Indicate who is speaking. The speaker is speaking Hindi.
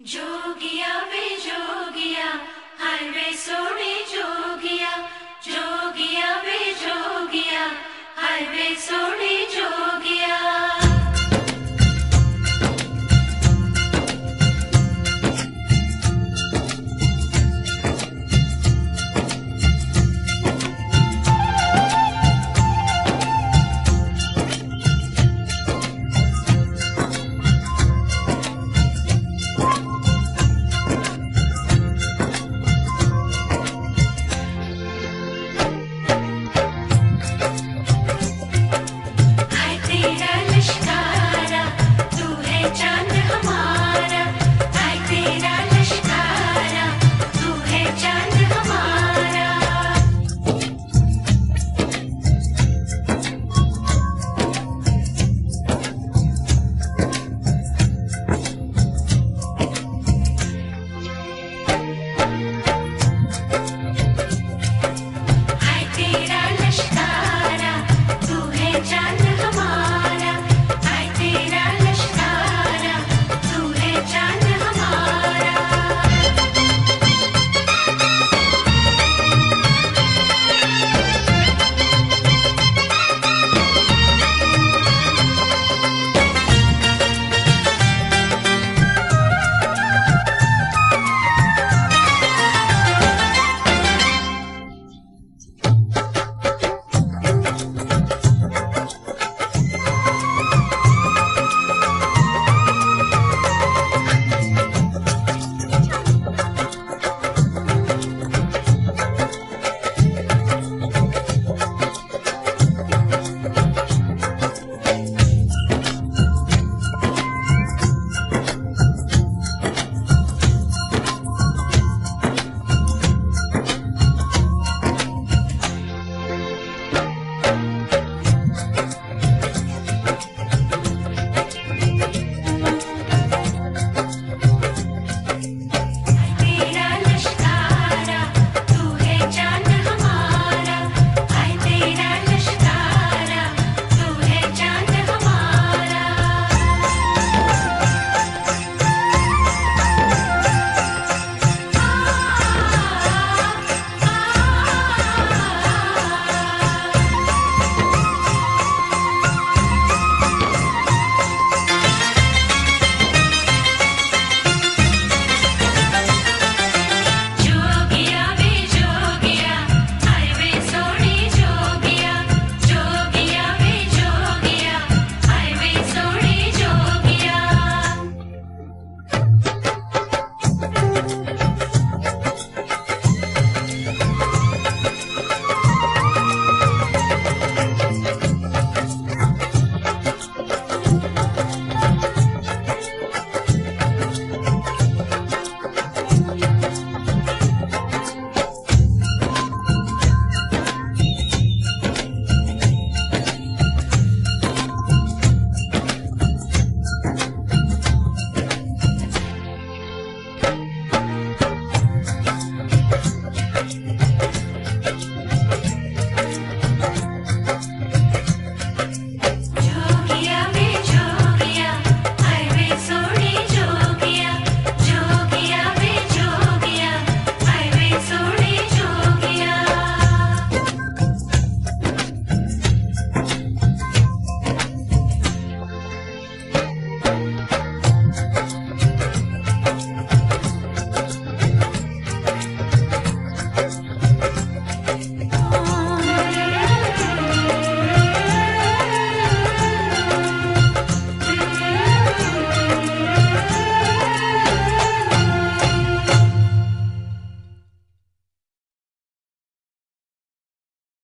Speaker 1: जोगिया वे जोगिया हाय वे सोने जोगिया जोगिया वे जोगिया हाय वे सोने जोगिया।